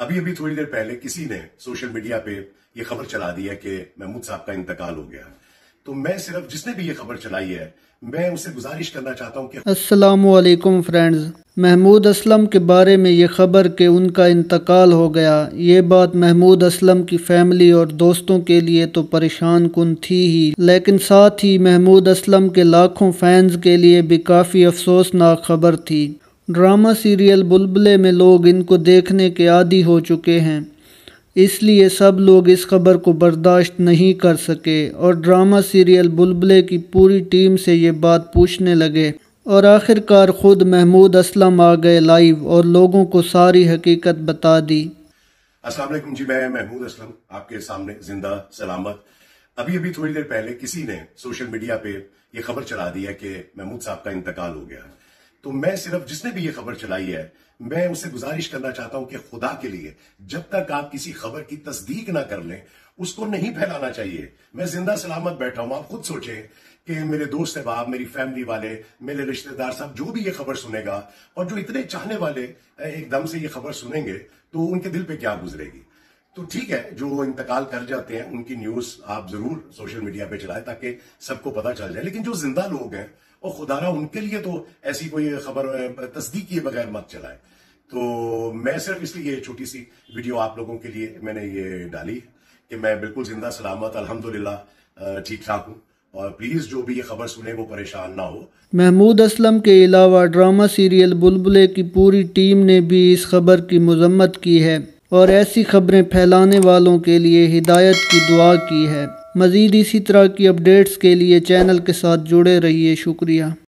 अभी अभी थोड़ी देर पहले किसी ने सोशल मीडिया पे ये खबर चला दी है कि महमूद साहब का इंतकाल हो गया। तो मैं सिर्फ़, जिसने भी ये खबर चलाई है, मैं उसे गुजारिश करना चाहता हूँ कि असलकुम फ्रेंड्स। महमूद असलम के बारे में ये खबर कि उनका इंतकाल हो गया, ये बात महमूद असलम की फैमिली और दोस्तों के लिए तो परेशान कन थी ही, लेकिन साथ ही महमूद असलम के लाखों फैंस के लिए भी काफ़ी अफसोसनाक खबर थी। ड्रामा सीरियल बुलबुले में लोग इनको देखने के आदि हो चुके हैं। इसलिए सब लोग इस खबर को बर्दाश्त नहीं कर सके और ड्रामा सीरियल बुलबुले की पूरी टीम से ये बात पूछने लगे। और आखिरकार ख़ुद महमूद असलम आ गए लाइव और लोगों को सारी हकीकत बता दी। अस्सलाम जी, मैं महमूद असलम, आपके सामने ज़िंदा सलामत। अभी अभी थोड़ी देर पहले किसी ने सोशल मीडिया पे ये खबर चला दी है कि महमूद साहब का इंतकाल हो गया। तो मैं सिर्फ़ जिसने भी ये खबर चलाई है, मैं उसे गुजारिश करना चाहता हूँ कि खुदा के लिए जब तक आप किसी खबर की तस्दीक ना कर लें, उसको नहीं फैलाना चाहिए। मैं ज़िंदा सलामत बैठा हूँ। आप खुद सोचें कि मेरे दोस्त अहबाब, मेरी फैमिली वाले, मेरे रिश्तेदार साहब जो भी ये खबर सुनेगा, और जो इतने चाहने वाले एकदम से ये खबर सुनेंगे तो उनके दिल पे क्या गुजरेगी? तो ठीक है, जो इंतकाल कर जाते हैं, उनकी न्यूज़ आप ज़रूर सोशल मीडिया पे चलाएँ ताकि सबको पता चल जाए। लेकिन जो ज़िंदा लोग हैं, और खुदारा उनके लिए तो ऐसी कोई खबर तस्दीक किए बगैर मत चलाए। तो मैं सिर्फ़ इसलिए छोटी सी वीडियो आप लोगों के लिए मैंने ये डाली कि मैं बिल्कुल ज़िंदा, सलामत, अल्हम्दुलिल्लाह ठीक ठाक हूँ। और प्लीज़ जो भी ये खबर सुने, वो परेशान ना हो। महमूद असलम के अलावा ड्रामा सीरियल बुलबुले की पूरी टीम ने भी इस खबर की मजम्मत की है। और ऐसी खबरें फैलाने वालों के लिए हिदायत की दुआ की है। मज़ीद इसी तरह की अपडेट्स के लिए चैनल के साथ जुड़े रहिए। शुक्रिया।